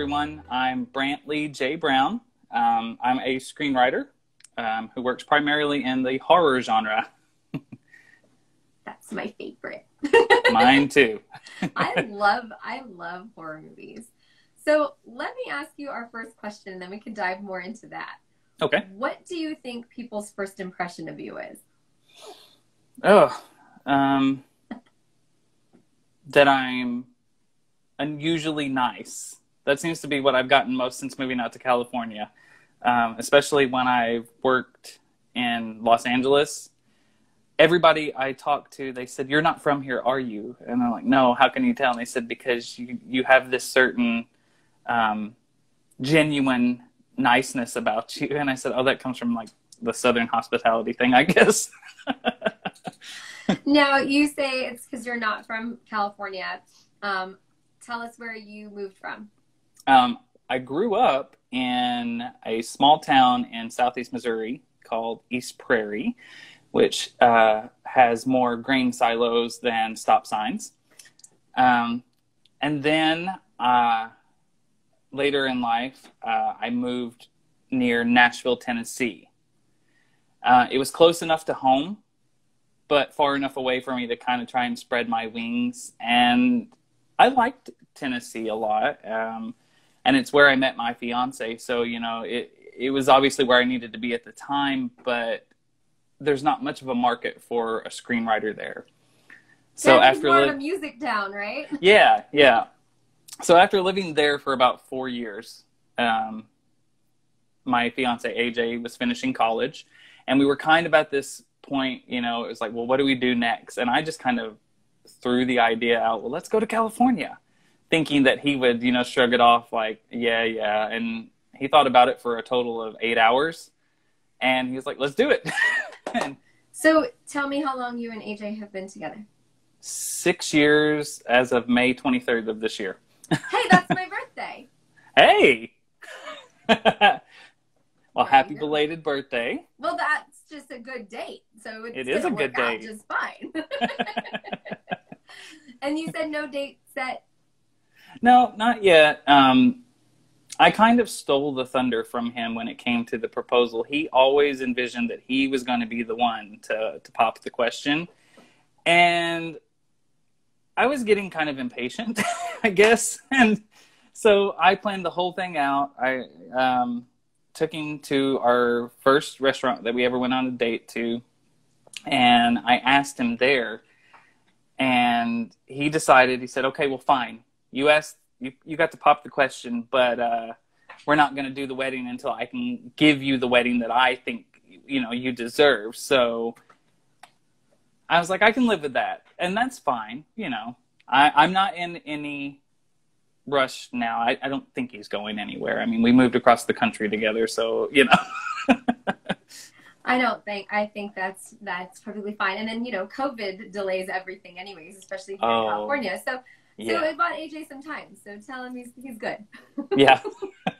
everyone. I'm Brantley J. Brown. Um, I'm a screenwriter um, who works primarily in the horror genre. That's my favorite. Mine too. I love I love horror movies. So let me ask you our first question, and then we can dive more into that. Okay. What do you think people's first impression of you is? Oh, um, that I'm unusually nice. That seems to be what I've gotten most since moving out to California, um, especially when I worked in Los Angeles. Everybody I talked to, they said, "You're not from here, are you?" And I'm like, "No. How can you tell?" And they said, "Because you you have this certain um, genuine niceness about you." And I said, "Oh, that comes from like the Southern hospitality thing, I guess." now you say it's because you're not from California. Um, tell us where you moved from. Um, I grew up in a small town in southeast Missouri called East Prairie, which uh, has more grain silos than stop signs. Um, and then uh, later in life, uh, I moved near Nashville, Tennessee. Uh, it was close enough to home, but far enough away for me to kind of try and spread my wings. And I liked Tennessee a lot. Um, and it's where I met my fiance. So, you know, it, it was obviously where I needed to be at the time, but there's not much of a market for a screenwriter there. So after more li- music town, right? yeah, yeah. So after living there for about four years, um, my fiance AJ was finishing college, and we were kind of at this point. You know, it was like, well, what do we do next? And I just kind of threw the idea out. Well, let's go to California, thinking that he would, you know, shrug it off like, yeah, yeah. And he thought about it for a total of eight hours, and he was like, let's do it. and So tell me how long you and AJ have been together. six years as of May 23rd of this year. Hey, that's my birthday. Hey! well, happy belated birthday. Well, that's just a good date. So it's It is a good date. just fine. and you said no date set. No, not yet. Um, I kind of stole the thunder from him when it came to the proposal. He always envisioned that he was going to be the one to, to pop the question. And I was getting kind of impatient, I guess. And so I planned the whole thing out. I um, took him to our first restaurant that we ever went on a date to. And I asked him there. And he decided, he said, okay, well, fine. You asked, you, you got to pop the question, but uh, we're not going to do the wedding until I can give you the wedding that I think, you know, you deserve. So I was like, I can live with that. And that's fine. You know, I, I'm not in any rush now. I, I don't think he's going anywhere. I mean, we moved across the country together. So, you know, I don't think. I think that's that's perfectly fine. And then you know, COVID delays everything, anyways, especially here Oh. in California. So so yeah. it bought AJ some time. So tell him he's he's good. Yeah.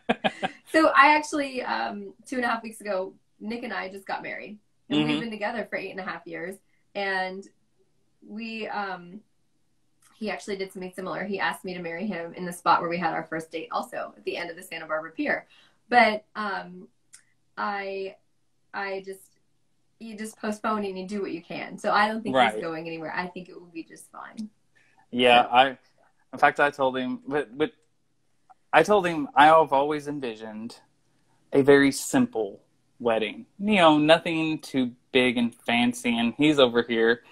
So I actually um, two and a half weeks ago, Nick and I just got married, and we've Mhm. been together for eight and a half years. And we, um, he actually did something similar. He asked me to marry him in the spot where we had our first date, also at the end of the Santa Barbara Pier. But um, I, I just, you just postpone and you do what you can. So I don't think Right. he's going anywhere. I think it will be just fine. Yeah, I. In fact, I told him, but but I told him I have always envisioned a very simple wedding. You know, nothing too big and fancy. And he's over here.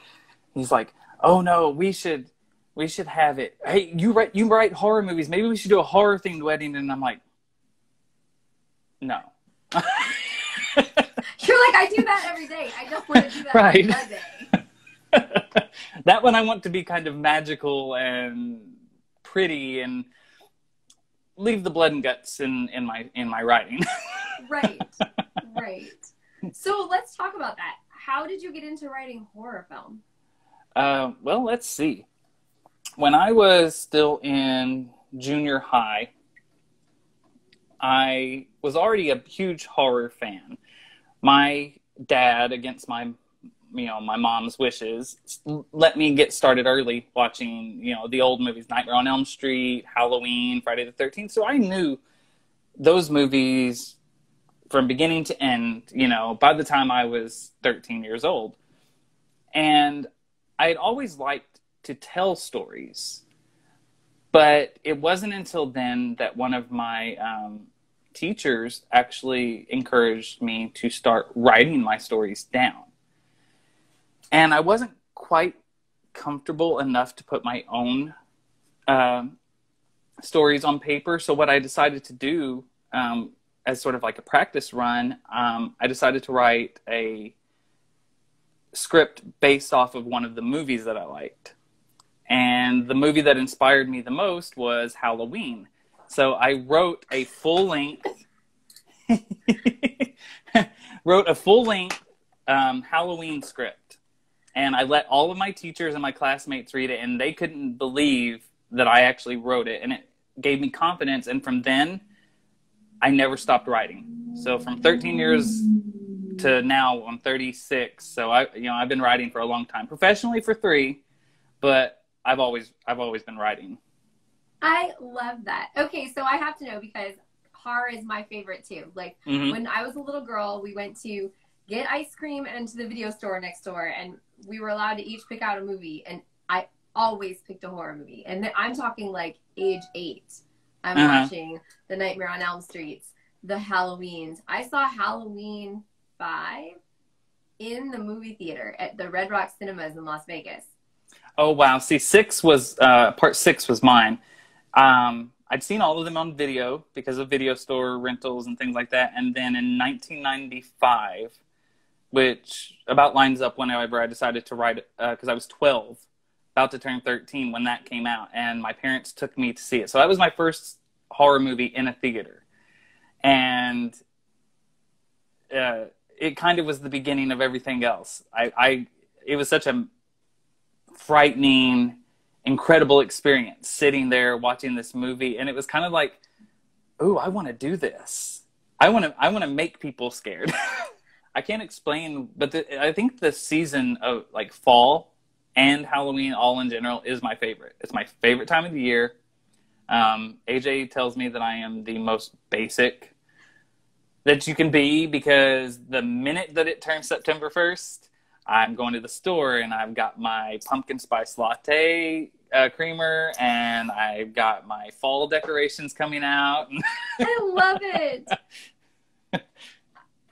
He's like, "Oh no, we should, we should have it. Hey, you write, you write horror movies. Maybe we should do a horror themed wedding." And I'm like, "No." You're like, I do that every day. I don't want to do that Right. on Monday. that one I want to be kind of magical and pretty and leave the blood and guts in, in my in my writing. Right. right. So let's talk about that. How did you get into writing horror film? Uh, well, let's see. When I was still in junior high, I was already a huge horror fan. My dad, against my you know my mom's wishes. Let me get started early watching you know the old movies nightmare on elm street halloween friday the 13th so i knew those movies from beginning to end you know by the time i was 13 years old. And i had always liked to tell stories but it wasn't until then that one of my um, teachers actually encouraged me to start writing my stories down. And I wasn't quite comfortable enough to put my own uh, stories on paper. So, what I decided to do um, as sort of like a practice run, um, I decided to write a script based off of one of the movies that I liked. And the movie that inspired me the most was Halloween. So I wrote a full length, wrote a full length um, Halloween script, and I let all of my teachers and my classmates read it, and they couldn't believe that I actually wrote it, and it gave me confidence. And from then, I never stopped writing. So from 13 years to now, I'm 36. So I, you know, I've been writing for a long time, professionally for three, but I've always, I've always been writing. I love that. Okay, so I have to know because horror is my favorite too. Like mm-hmm. when I was a little girl, we went to get ice cream and to the video store next door, and we were allowed to each pick out a movie, and I always picked a horror movie. And I'm talking like age eight. I'm uh-huh. watching The Nightmare on Elm Streets, The Halloweens. I saw Halloween five in the movie theater at the Red Rock Cinemas in Las Vegas. Oh wow! See, six was uh, part six was mine. Um, I'd seen all of them on video because of video store rentals and things like that. And then in 1995, which about lines up whenever I decided to write it, because uh, I was 12, about to turn 13 when that came out, and my parents took me to see it. So that was my first horror movie in a theater, and uh, it kind of was the beginning of everything else. I, I it was such a frightening incredible experience sitting there watching this movie and it was kind of like oh i want to do this i want to i want to make people scared i can't explain but the, i think the season of like fall and halloween all in general is my favorite it's my favorite time of the year um, aj tells me that i am the most basic that you can be because the minute that it turns september 1st I'm going to the store and I've got my pumpkin spice latte uh, creamer and I've got my fall decorations coming out. I love it.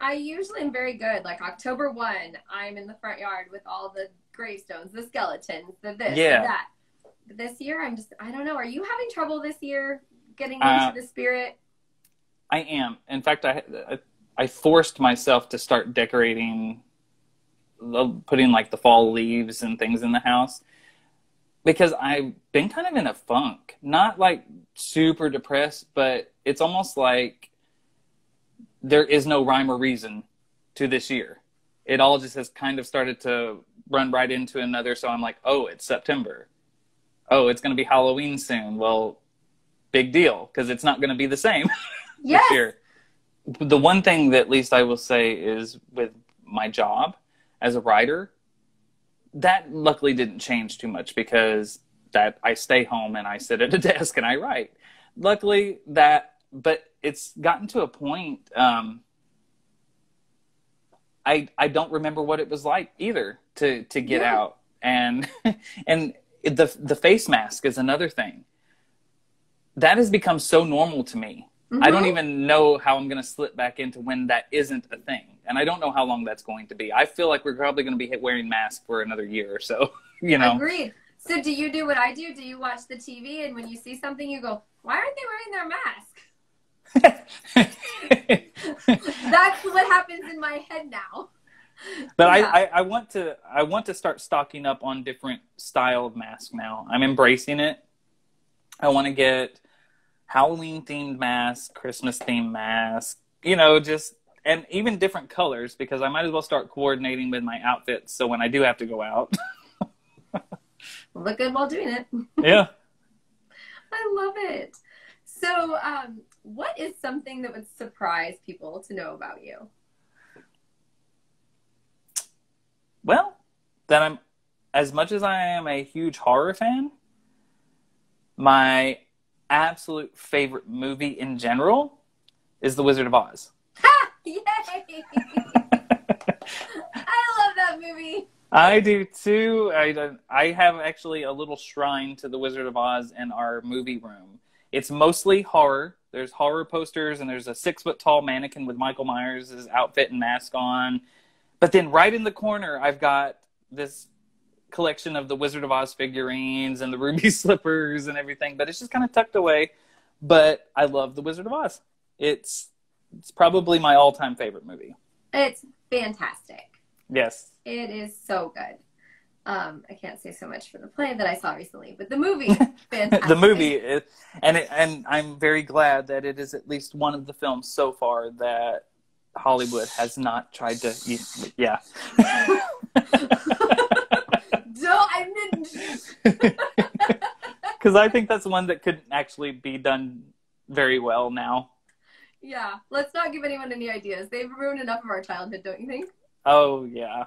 I usually am very good. Like October 1, I'm in the front yard with all the gravestones, the skeletons, the this, yeah. the that. But this year, I'm just, I don't know. Are you having trouble this year getting into uh, the spirit? I am. In fact, I, I forced myself to start decorating putting like the fall leaves and things in the house because I've been kind of in a funk. Not like super depressed, but it's almost like there is no rhyme or reason to this year. It all just has kind of started to run right into another. So I'm like, oh, it's September. Oh, it's going to be Halloween soon. Well, big deal because it's not going to be the same yes. this year. The one thing that at least I will say is with my job, as a writer, that luckily didn't change too much because that I stay home and I sit at a desk and I write. Luckily that, but it's gotten to a point. Um, I I don't remember what it was like either to to get yeah. out and and the the face mask is another thing. That has become so normal to me. Mm-hmm. I don't mm-hmm. even know how I'm going to slip back into when that isn't a thing and I don't know how long that's going to be. I feel like we're probably going to be wearing masks for another year or so. You know. Agreed. So do you do what I do? Do you watch the TV and when you see something, you go, "Why aren't they wearing their mask?" That's what happens in my head now. But yeah. I, I, I want to I want to start stocking up on different style of mask now. I'm embracing it. I want to get Halloween themed mask, Christmas themed mask, you know, just and even different colors because I might as well start coordinating with my outfits so when I do have to go out. Look good while doing it. Yeah. I love it. So, um, what is something that would surprise people to know about you? Well, that I'm as much as I am a huge horror fan, my absolute favorite movie in general is The Wizard of Oz. Ha! Yay! I love that movie. I do too. I, I have actually a little shrine to The Wizard of Oz in our movie room. It's mostly horror. There's horror posters, and there's a six foot tall mannequin with Michael Myers' outfit and mask on. But then right in the corner, I've got this collection of the Wizard of Oz figurines and the ruby slippers and everything, but it's just kind of tucked away. But I love the Wizard of Oz. It's it's probably my all time favorite movie. It's fantastic. Yes. It is so good. Um, I can't say so much for the play that I saw recently, but the movie, fantastic. the movie, is, and it, and I'm very glad that it is at least one of the films so far that Hollywood has not tried to. Yeah. no, I didn't. Because I think that's one that could actually be done very well now. Yeah, let's not give anyone any ideas. They've ruined enough of our childhood, don't you think? Oh yeah.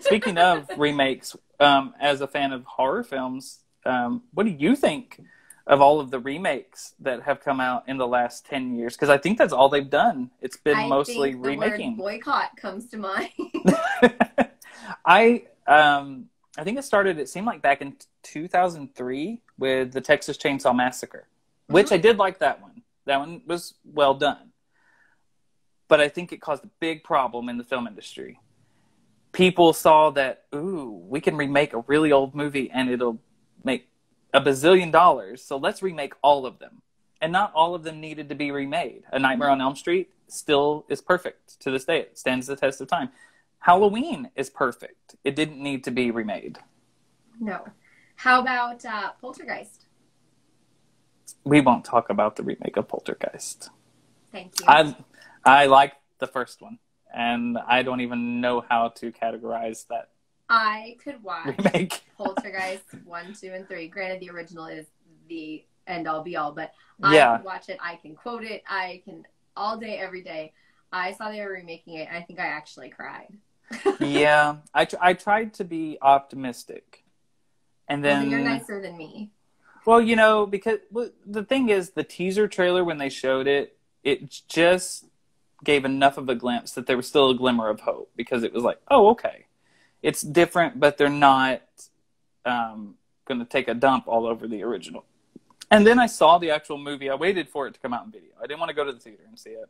Speaking of remakes, um, as a fan of horror films, um, what do you think of all of the remakes that have come out in the last ten years? Because I think that's all they've done. It's been I mostly remaking. Word boycott comes to mind. I um, I think it started. It seemed like back in 2003 with the Texas Chainsaw Massacre, which I did like that one. That one was well done. But I think it caused a big problem in the film industry. People saw that, ooh, we can remake a really old movie and it'll make a bazillion dollars. So let's remake all of them. And not all of them needed to be remade. A Nightmare on Elm Street still is perfect to this day. It stands the test of time. Halloween is perfect. It didn't need to be remade. no. How about uh, Poltergeist? We won't talk about the remake of Poltergeist. Thank you. I I like the first one, and I don't even know how to categorize that I could watch remake. Poltergeist one, two, and three. Granted, the original is the end all be all, but I Yeah. can watch it. I can quote it. I can all day, every day. I saw they were remaking it, and I think I actually cried. yeah, I tr- I tried to be optimistic, and Well, then you're nicer than me. Well, you know, because well, the thing is, the teaser trailer when they showed it, it just gave enough of a glimpse that there was still a glimmer of hope because it was like, oh, okay, it's different, but they're not um, going to take a dump all over the original. And then I saw the actual movie. I waited for it to come out in video. I didn't want to go to the theater and see it.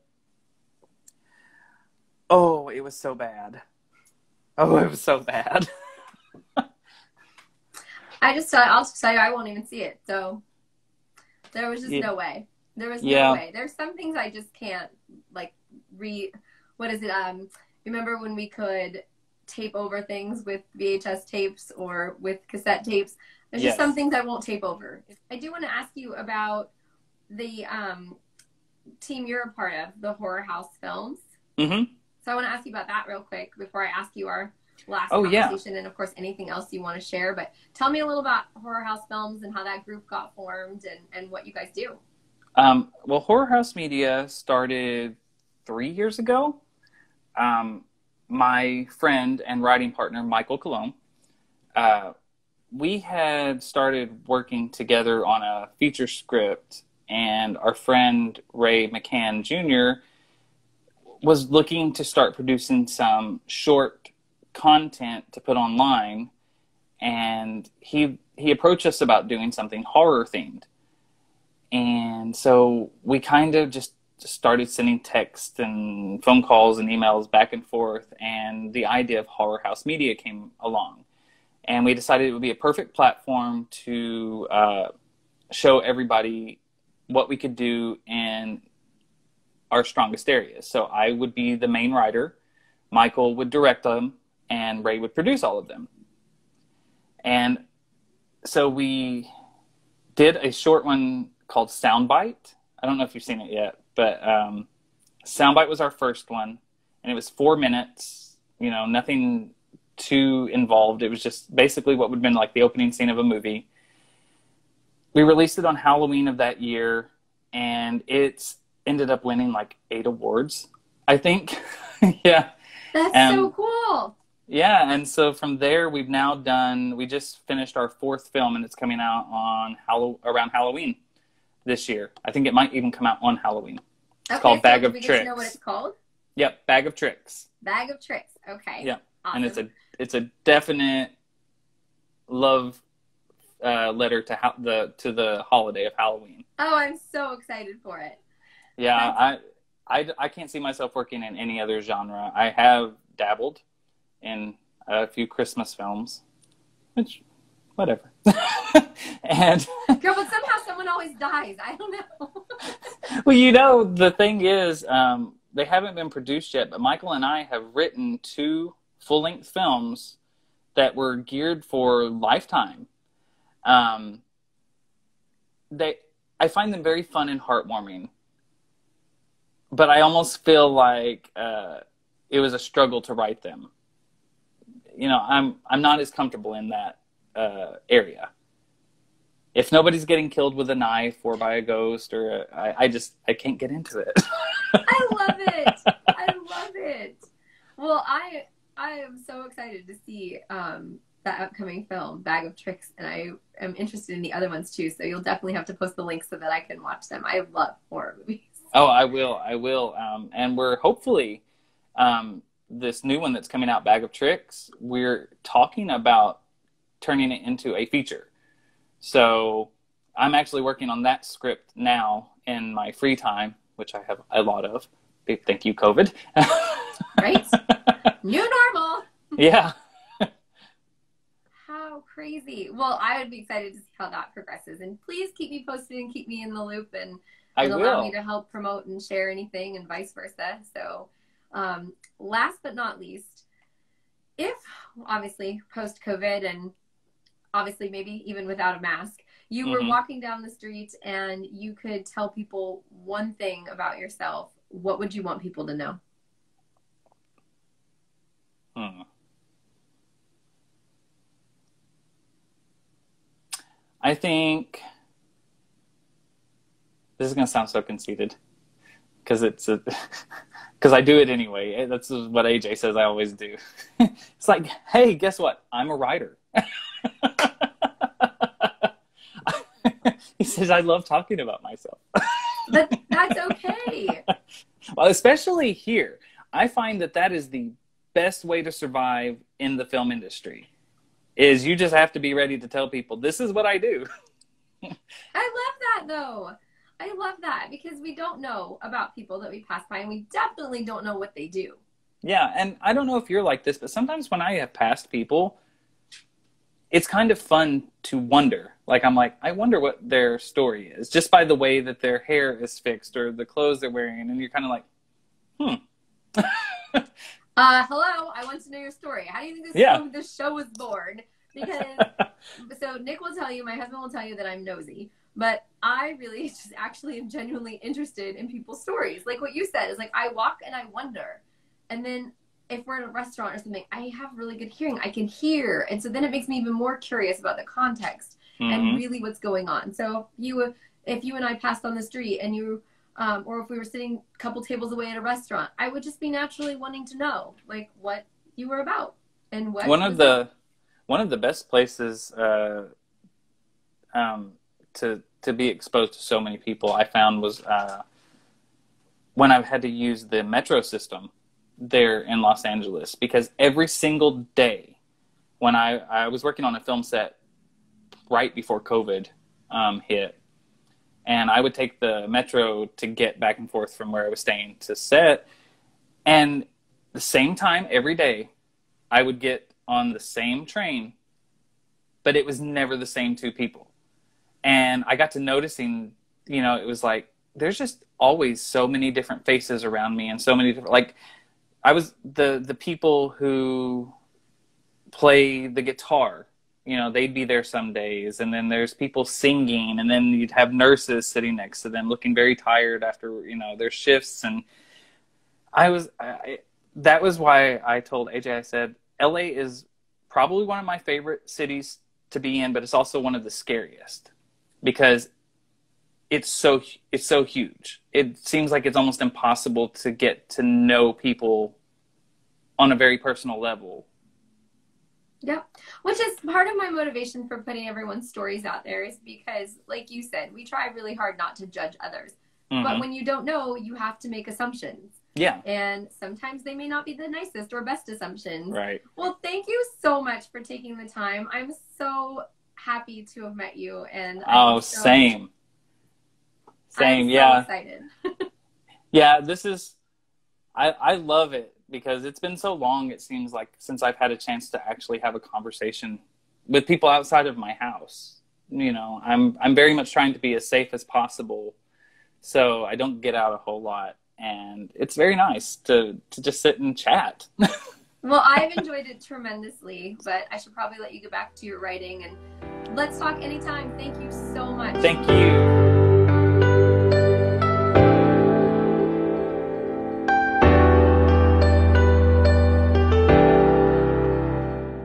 Oh, it was so bad. Oh, it was so bad. I just I'll just tell you, I won't even see it. So there was just Yeah. no way. There was Yeah. no way. There's some things I just can't re. What is it? Um, remember when we could tape over things with VHS tapes or with cassette tapes? There's Yes. just some things I won't tape over. I do want to ask you about the um, team you're a part of, the Horror House Films. hmm So I want to ask you about that real quick before I ask you our last Oh, yeah. and of course anything else you want to share. But tell me a little about Horror House Films and how that group got formed and, and what you guys do. Um, well, Horror House Media started three years ago. Um, my friend and writing partner, Michael Cologne, uh, we had started working together on a feature script, and our friend Ray McCann Jr. was looking to start producing some short content to put online, and he he approached us about doing something horror themed and so we kind of just just started sending texts and phone calls and emails back and forth and the idea of horror house media came along. And we decided it would be a perfect platform to uh, show everybody what we could do in our strongest areas so i would be the main writer michael would direct them and ray would produce all of them. And so we did a short one called Soundbite. I don't know if you've seen it yet, but um, Soundbite was our first one, and it was four minutes. You know, nothing too involved. It was just basically what would have been like the opening scene of a movie. We released it on Halloween of that year, and it's ended up winning like eight awards, I think. yeah. That's Um, so cool. Yeah, and so from there we've now done. We just finished our fourth film, and it's coming out on Hall- around Halloween this year. I think it might even come out on Halloween. Okay, called so Bag of we get to know Tricks. what it's called? Yep, Bag of Tricks. Bag of Tricks. Okay. Yeah, Awesome. and it's a it's a definite love uh, letter to ha- the to the holiday of Halloween. Oh, I'm so excited for it. Yeah, I, I I can't see myself working in any other genre. I have dabbled in a few Christmas films, which whatever. and Girl, but somehow someone always dies. I don't know. well, you know, the thing is, um, they haven't been produced yet, but Michael and I have written two full length films that were geared for Lifetime. Um, they, I find them very fun and heartwarming, but I almost feel like uh, it was a struggle to write them. You know, I'm I'm not as comfortable in that uh, area if nobody's getting killed with a knife or by a ghost or a, I, I just I can't get into it. I love it. I love it. Well, I I am so excited to see um, that upcoming film, Bag of Tricks, and I am interested in the other ones too. So you'll definitely have to post the links so that I can watch them. I love horror movies. oh, I will, I will, um, and we're hopefully um, this new one that's coming out, Bag of Tricks. We're talking about turning it into a feature. So I'm actually working on that script now in my free time, which I have a lot of. Thank you, COVID. Right? New normal. yeah. How crazy. Well, I would be excited to see how that progresses. And please keep me posted and keep me in the loop and, I and allow me to help promote and share anything and vice versa. So, um, last but not least, if obviously post COVID and obviously maybe even without a mask, you were Mhm. walking down the street and you could tell people one thing about yourself, what would you want people to know? Hmm. I think this is going to sound so conceited because it's because I do it anyway. That's what AJ says I always do. it's like, hey, guess what? I'm a writer. he says I love talking about myself. But that's okay. Well, especially here, I find that that is the best way to survive in the film industry. Is you just have to be ready to tell people this is what I do. I love that though. I love that because we don't know about people that we pass by and we definitely don't know what they do. Yeah, and I don't know if you're like this, but sometimes when I have passed people, it's kind of fun to wonder. Like I'm like, I wonder what their story is, just by the way that their hair is fixed or the clothes they're wearing, and you're kind of like, hmm. Uh, hello, I want to know your story. How do you think this, Yeah. show, this show was born? Because so Nick will tell you, my husband will tell you that I'm nosy, but I really just actually am genuinely interested in people's stories. Like what you said is like I walk and I wonder, and then if we're at a restaurant or something, I have really good hearing. I can hear, and so then it makes me even more curious about the context and Mhm. really what's going on. So if you if you and I passed on the street and you um, or if we were sitting a couple tables away at a restaurant, I would just be naturally wanting to know like what you were about and what one of the one of the best places uh, um, to to be exposed to so many people I found was uh, when I've had to use the metro system there in Los Angeles because every single day when I I was working on a film set right before COVID um, hit and I would take the metro to get back and forth from where I was staying to set and the same time every day I would get on the same train, but it was never the same two people. And I got to noticing, you know, it was like there's just always so many different faces around me and so many different like I was the the people who play the guitar, you know, they'd be there some days and then there's people singing and then you'd have nurses sitting next to them looking very tired after, you know, their shifts and I was I, that was why I told AJ I said LA is probably one of my favorite cities to be in, but it's also one of the scariest because it's so it's so huge. It seems like it's almost impossible to get to know people on a very personal level Yep. Which is part of my motivation for putting everyone's stories out there is because, like you said, we try really hard not to judge others. Mm-hmm. But when you don't know, you have to make assumptions. Yeah. And sometimes they may not be the nicest or best assumptions. Right. Well, thank you so much for taking the time. I'm so happy to have met you. And oh, so, same. Same. I'm yeah. excited. yeah. This is. I I love it because it's been so long. It seems like since I've had a chance to actually have a conversation with people outside of my house. You know, I'm I'm very much trying to be as safe as possible, so I don't get out a whole lot and it's very nice to to just sit and chat. well, I've enjoyed it tremendously, but I should probably let you get back to your writing and let's talk anytime. Thank you so much. Thank you.